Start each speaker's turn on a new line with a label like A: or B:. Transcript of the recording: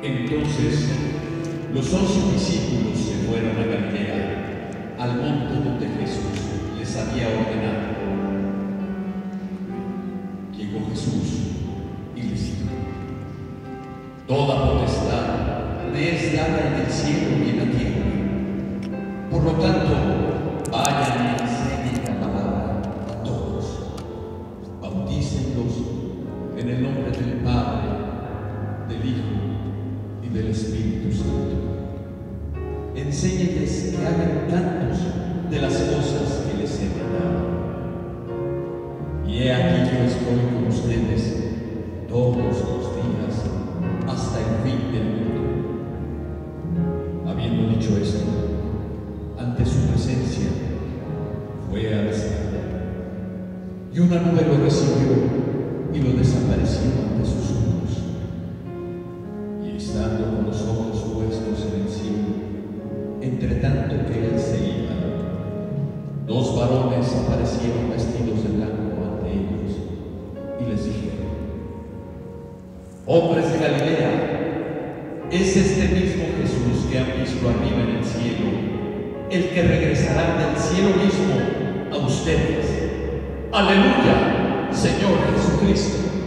A: Entonces los once discípulos se fueron a Galilea, al monte donde Jesús les había ordenado. Llegó Jesús y les dijo, Toda potestad me es dada en el cielo y en la tierra. Por lo tanto, vayan y enseñen la palabra a todos. Bautícenlos en el nombre del Padre, del Hijo del Espíritu Santo. Enséñenles que hagan tantos de las cosas que les he mandado. Y he aquí yo estoy con ustedes todos los días hasta el fin del mundo. Habiendo dicho esto, ante su presencia fue a la ciudad. Y una nube lo recibió y lo desapareció ante sus dos varones aparecieron vestidos de blanco ante ellos y les dijeron, hombres de Galilea, es este mismo Jesús que han visto arriba en el cielo, el que regresará del cielo mismo a ustedes. Aleluya, Señor Jesucristo.